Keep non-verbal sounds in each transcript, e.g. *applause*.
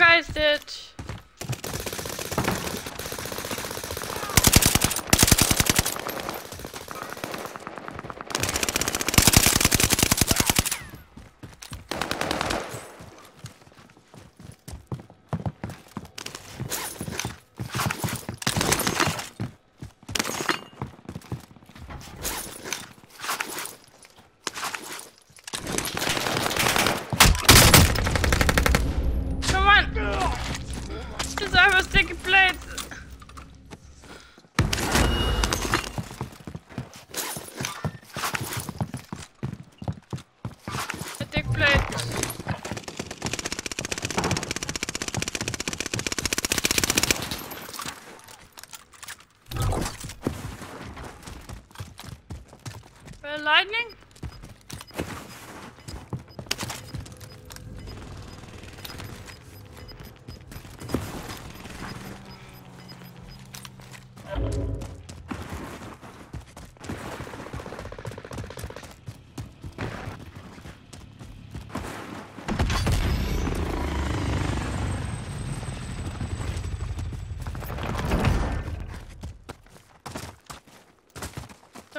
guy's dead.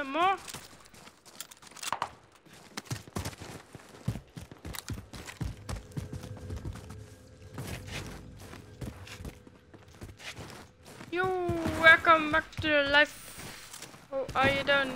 Some more? You welcome back to life. Oh, are you done?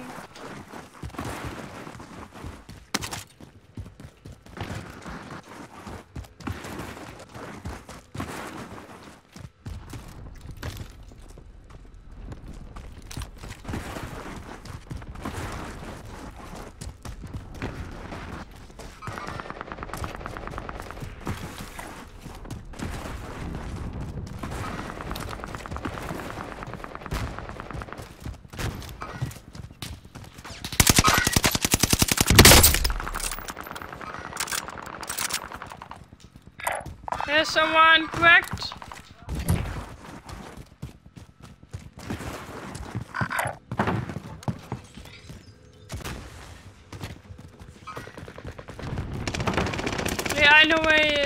There's someone cracked. Yeah, I know where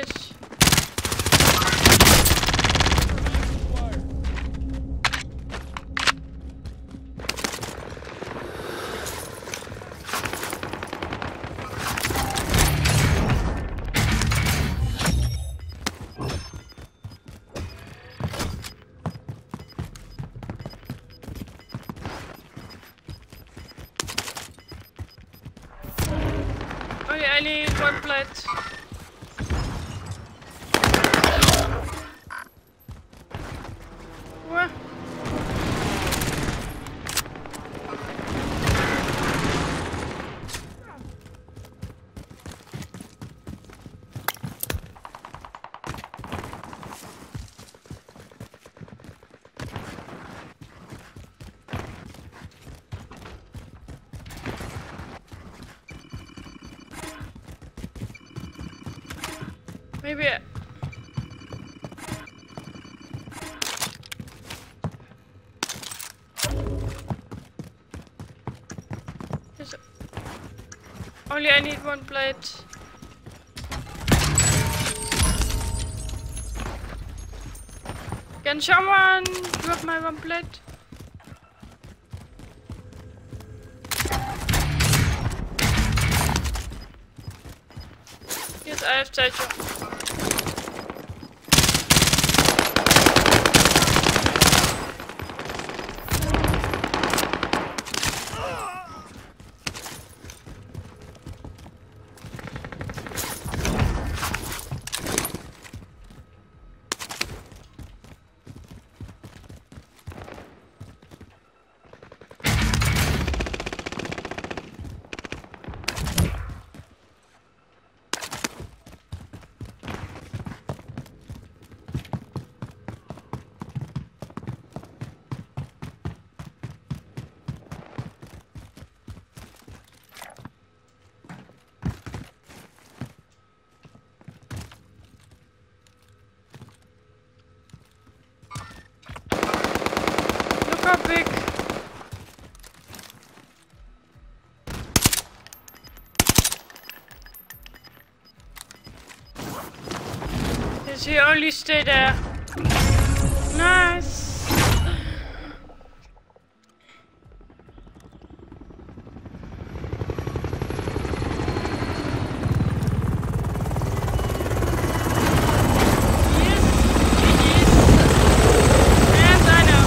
Only I need one plate. Can someone drop my one plate? Yes, I have statue. Does he only stay there? Nice. Yes, GG's. Yes, I know.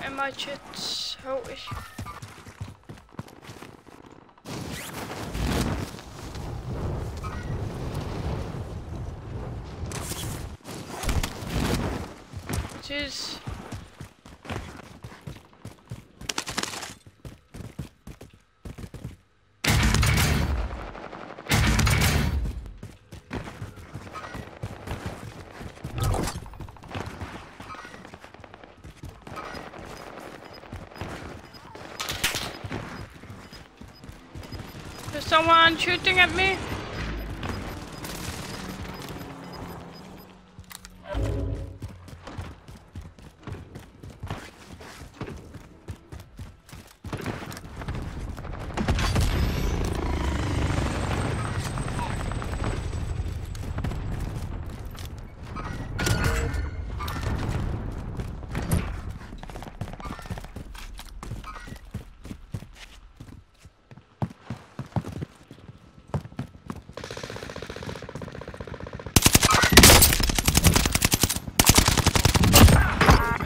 Let me know in my someone shooting at me.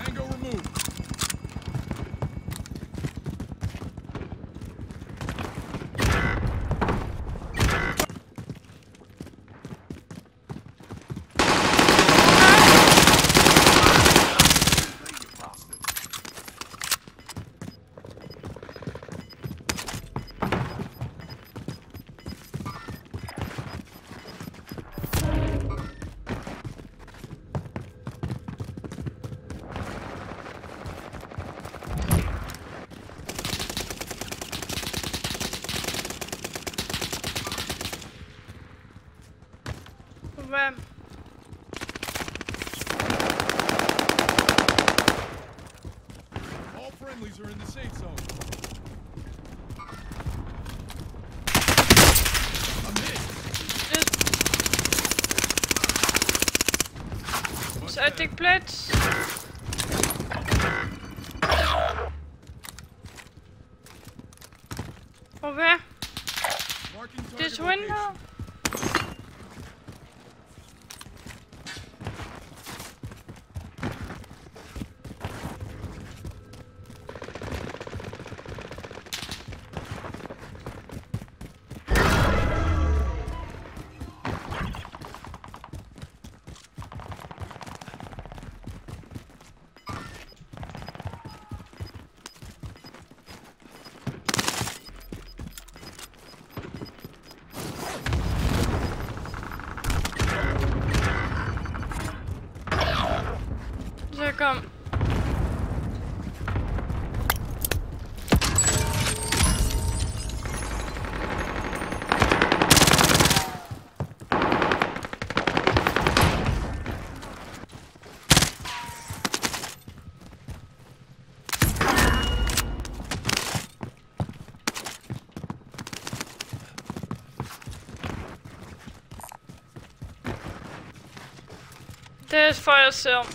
Tango removed. Where? All friendlies are in the safe zone. I'm hit. Just Much so I better. take plates. Over Marking target this location. window. There's fire sale.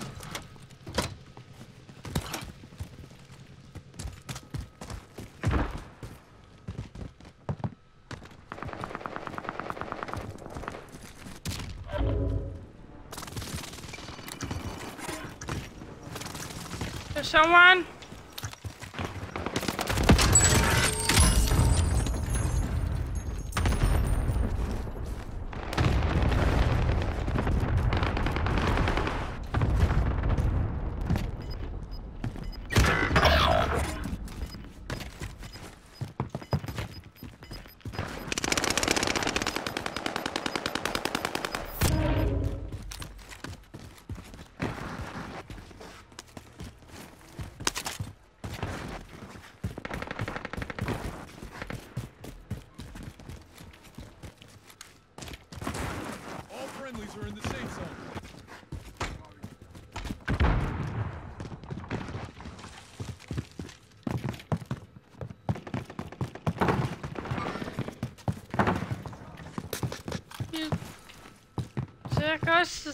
There's someone. Мне кажется,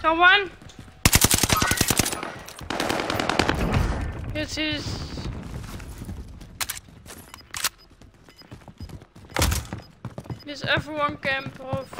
Someone? This is. Is everyone camp of.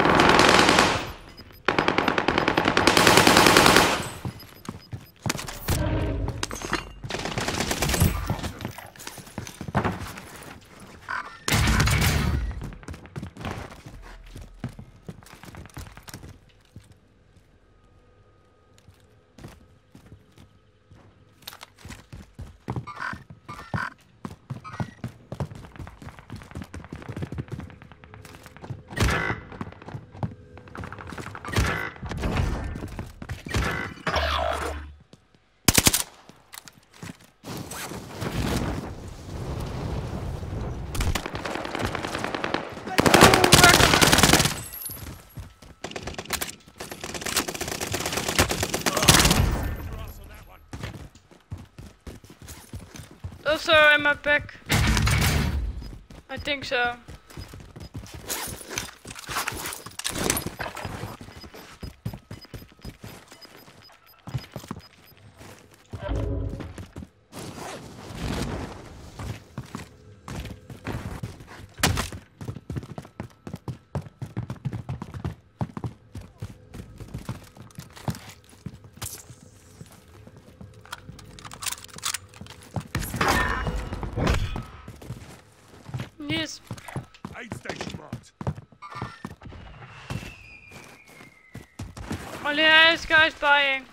Also in my back. I think so. Nice buying.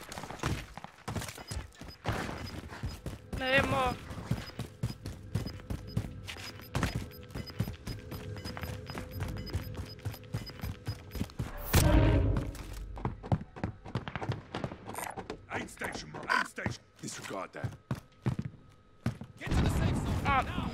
Need more. Aid station, bro. Aid station. Disregard that. Get to the safe zone. Up. Now.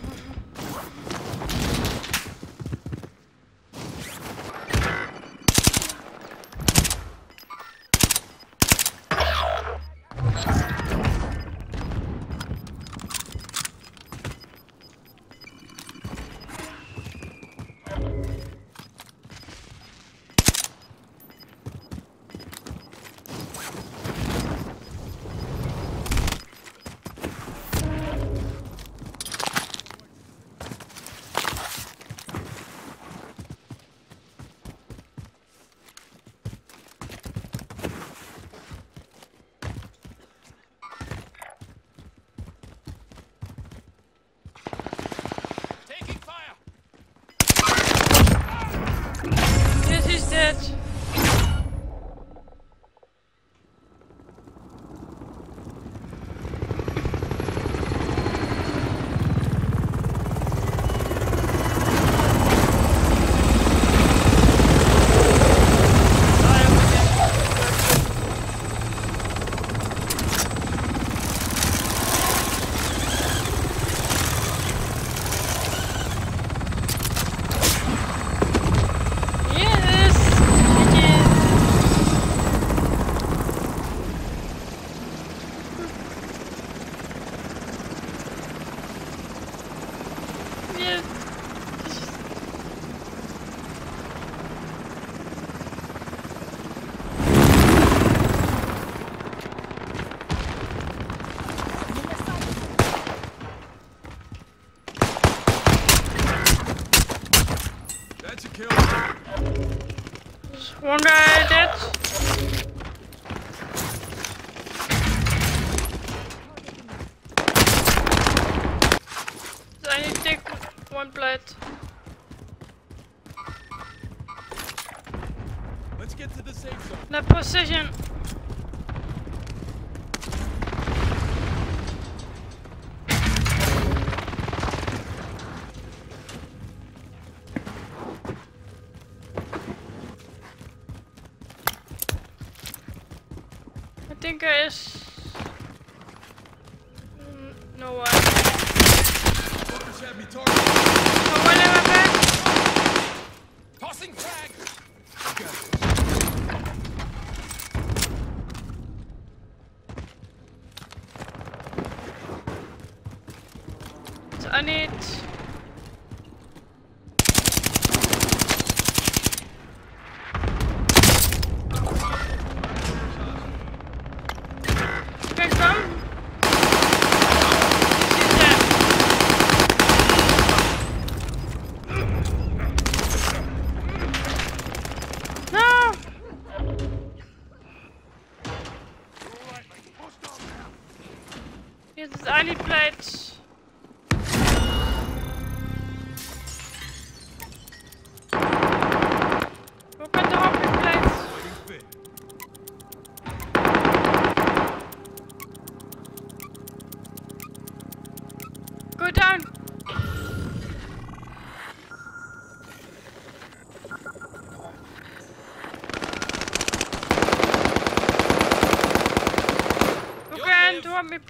Let's get to the safe zone. The precision.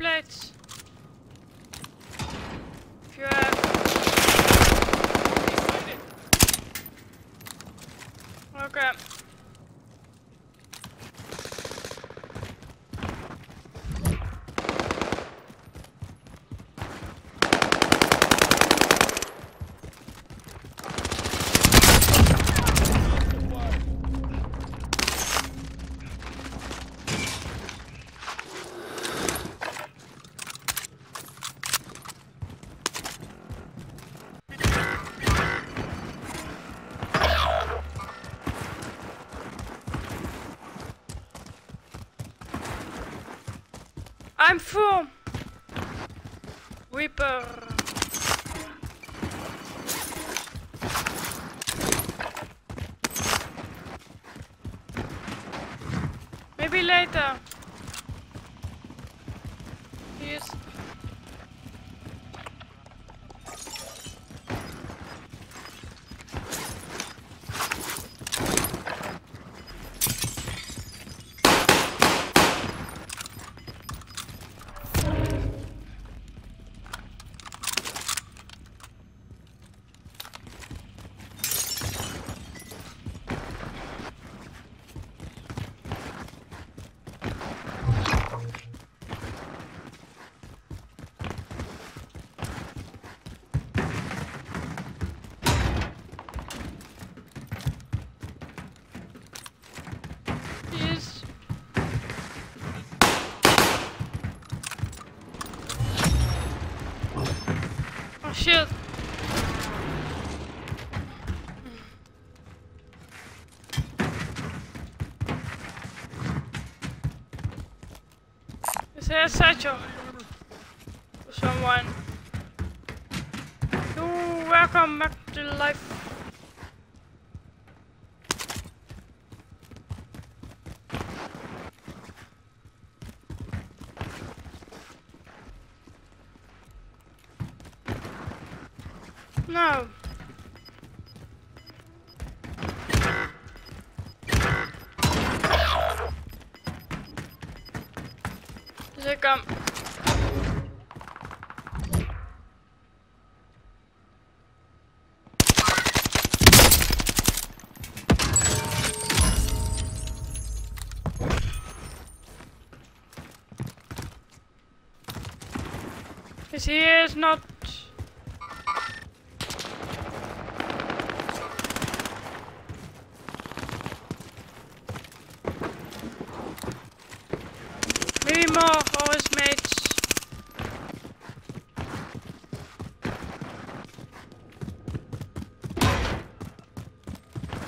Komplett. I'm full. Reaper. Maybe later. Oh! Is there a satchel? For someone? You're welcome back to life. Because he is not Maybe more for his mates.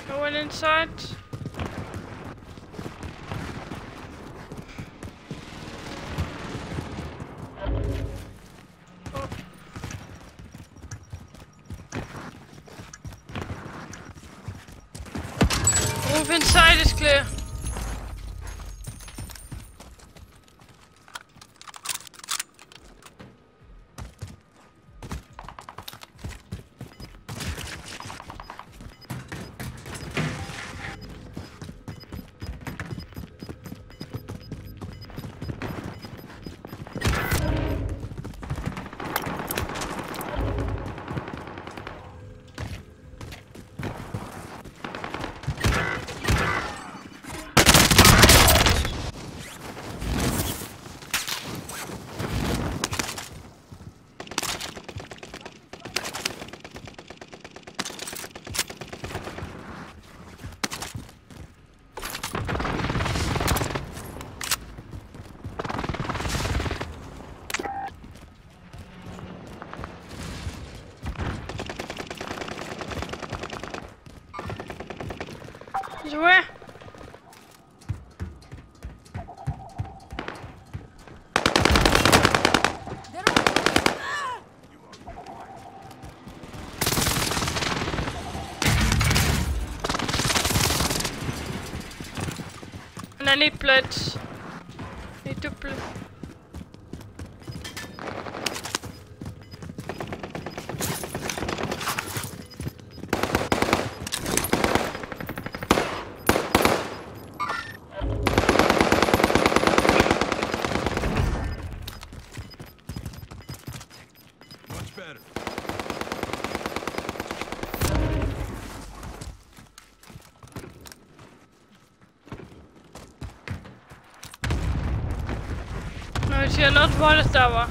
No inside. Oh. Roof inside is clear. Is where? And I need blood. Need to blood. Much better. No, it's here, not water tower.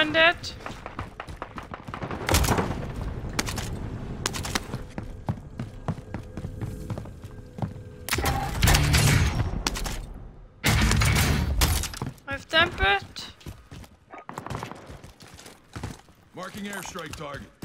find it? I've tempered. Marking airstrike target.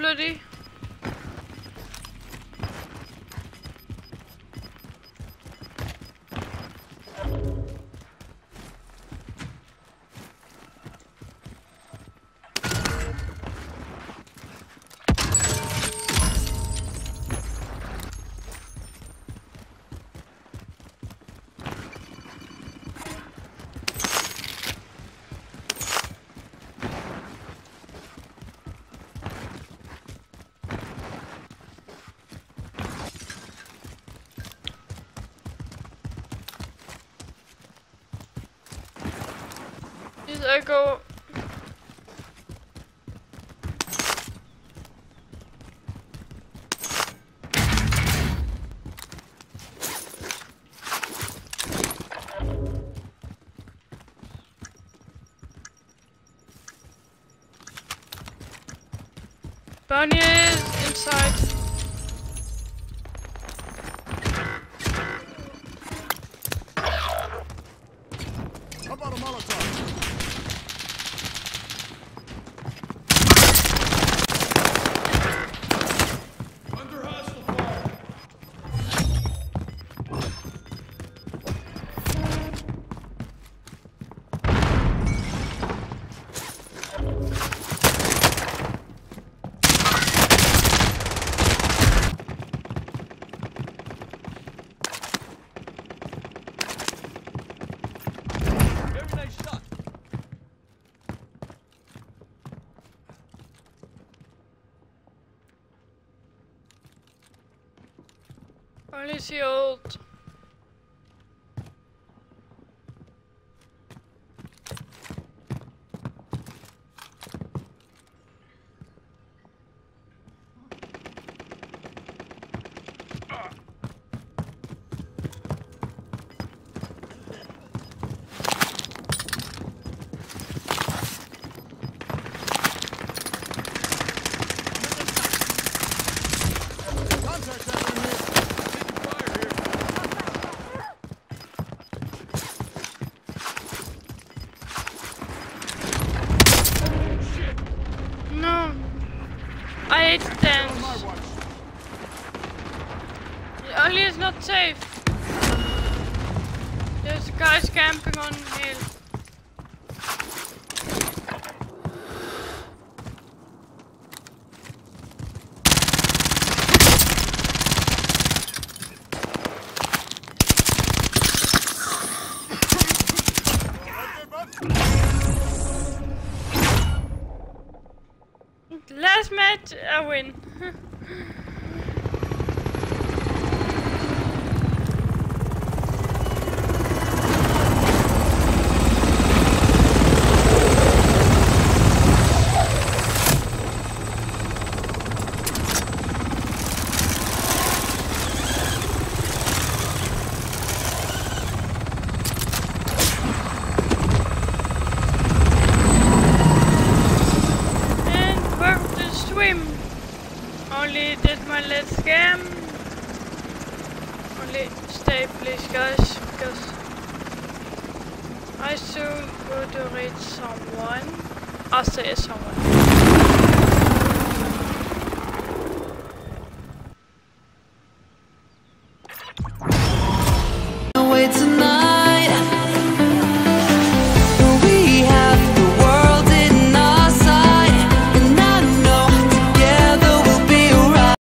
I Yes, I go. Bounty Only see old. Contact happening here. Taking fire here. No. I hate On my dance. watch. Only is not safe. There's guys camping on hill. Right there, bud. Last match, I win. *laughs*